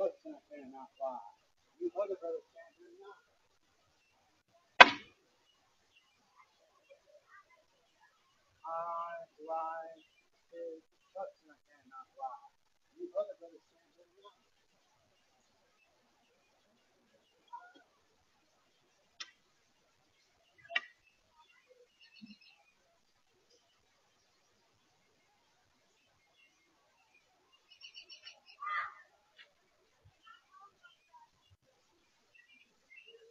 Hudson cannot fly. You other brothers can't do nothing. I fly,